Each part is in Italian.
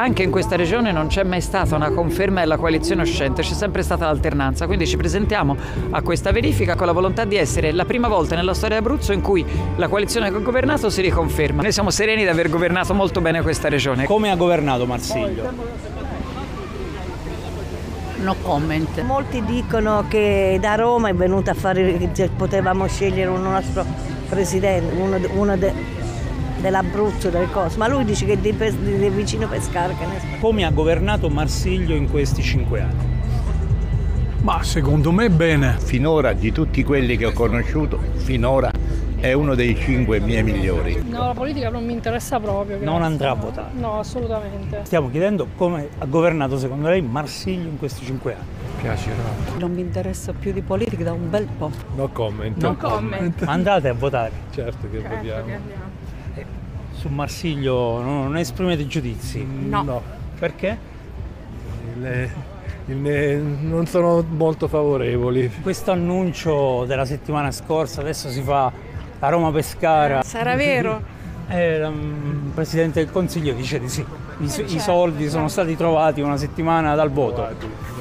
anche in questa regione non c'è mai stata una conferma della coalizione uscente, c'è sempre stata l'alternanza, quindi ci presentiamo a questa verifica con la volontà di essere la prima volta nella storia di Abruzzo in cui la coalizione che ha governato si riconferma. Noi siamo sereni di aver governato molto bene questa regione. Come ha governato Marsiglio? No comment. Molti dicono che da Roma è venuto a fare, che potevamo scegliere un nostro presidente, uno, uno de, dell'Abruzzo, del cose, ma lui dice che è di, di, di vicino Pescara. Che ne so. Come ha governato Marsiglio in questi cinque anni? Ma secondo me bene. Finora di tutti quelli che ho conosciuto, finora è uno dei cinque miei migliori. No, la politica non mi interessa proprio. Grazie. Non andrà a votare? No, assolutamente. Stiamo chiedendo come ha governato secondo lei Marsiglio in questi cinque anni. Piacerà. Non mi interessa più di politica da un bel po'. No comment. No comment. Andate a votare. Certo che Certo votiamo. che andiamo. Su Marsiglio no, non esprimete giudizi. No. Perché? Le- il- non sono molto favorevoli. Questo annuncio della settimana scorsa adesso si fa a Roma Pescara. Sarà vero? E il Presidente del Consiglio dice di sì. I, i certo. soldi sono stati trovati una settimana dal voto.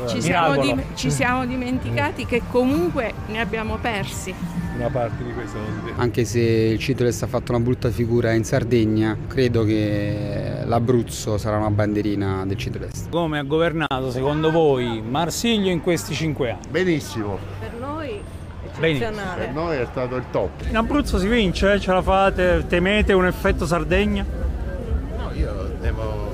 Ci siamo, dim- ci siamo dimenticati che comunque ne abbiamo persi. Una parte di si vede. Anche se il Citroles ha fatto una brutta figura in Sardegna, credo che l'Abruzzo sarà una bandierina del Citroles. Come ha governato secondo voi Marsiglio in questi cinque anni? Benissimo, Benissimo. per noi è stato il top. In Abruzzo si vince? Ce la fate? Temete un effetto Sardegna? No, io temo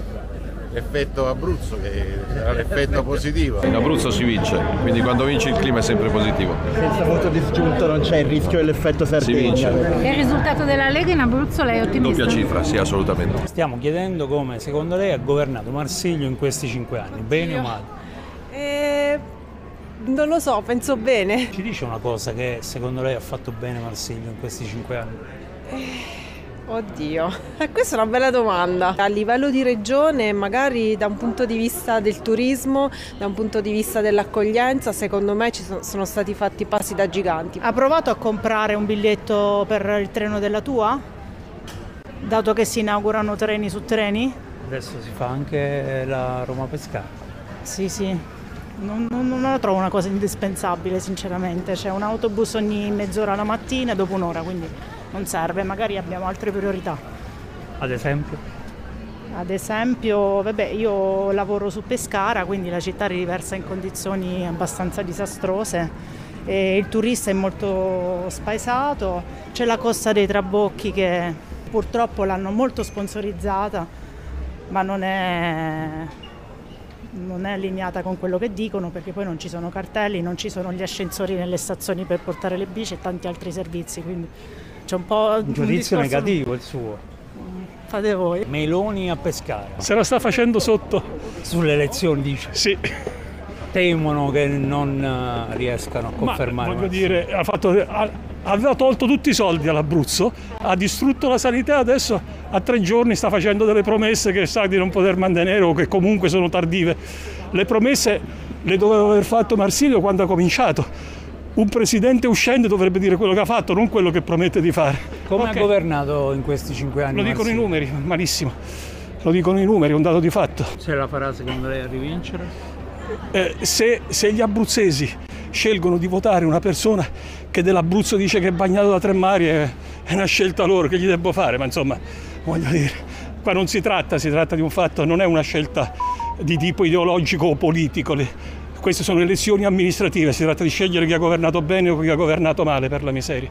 l'effetto Abruzzo che sarà l'effetto positivo. In Abruzzo si vince, quindi quando vinci il clima è sempre positivo. Senza voto disgiunto non c'è il rischio dell'effetto Si Sardegna. vince. Il risultato della Lega in Abruzzo lei è ottimista? Doppia cifra, sì, assolutamente. Stiamo chiedendo come secondo lei ha governato Marsiglio in questi cinque anni, bene o male? Eh, non lo so, penso bene. Ci dice una cosa che secondo lei ha fatto bene Marsiglio in questi cinque anni? Oddio, eh, questa è una bella domanda. A livello di regione, magari da un punto di vista del turismo, da un punto di vista dell'accoglienza, secondo me ci sono, sono stati fatti passi da giganti. Ha provato a comprare un biglietto per il treno della tua? Dato che si inaugurano treni su treni? Adesso si fa anche la Roma Pescara. Sì, sì. Non, non- non la trovo una cosa indispensabile, sinceramente. C'è un autobus ogni mezz'ora la mattina e dopo un'ora, quindi non serve. Magari abbiamo altre priorità. Ad esempio? Ad esempio, vabbè, io lavoro su Pescara, quindi la città è riversa in condizioni abbastanza disastrose. E il turista è molto spaesato, c'è la Costa dei Trabocchi che purtroppo l'hanno molto sponsorizzata, ma non è, non è allineata con quello che dicono perché poi non ci sono cartelli, non ci sono gli ascensori nelle stazioni per portare le bici e tanti altri servizi, quindi c'è un po' Un giudizio discorso- negativo il suo. Fate voi. Meloni a Pescara. Se la sta facendo sotto. Sulle elezioni dice. Sì. Temono che non eh, riescano a Ma confermare. voglio Marsiglio. dire, ha fatto- ha- aveva tolto tutti i soldi all'Abruzzo, ha distrutto la sanità, adesso a tre giorni sta facendo delle promesse che sa di non poter mantenere o che comunque sono tardive. Le promesse le doveva aver fatto Marsilio quando ha cominciato. Un presidente uscente dovrebbe dire quello che ha fatto, non quello che promette di fare. Come Ok, ha governato in questi cinque anni? Lo dicono i Marsiglio? numeri, malissimo. Lo dicono i numeri, è un dato di fatto. Se la farà secondo lei a rivincere? Eh, se, se gli abruzzesi scelgono di votare una persona che dell'Abruzzo dice che è bagnato da tre mari è, è una scelta loro che gli devo fare, ma insomma, voglio dire, qua non si tratta, si tratta di un fatto, non è una scelta di tipo ideologico o politico. Le- queste sono elezioni amministrative, si tratta di scegliere chi ha governato bene o chi ha governato male per la miseria.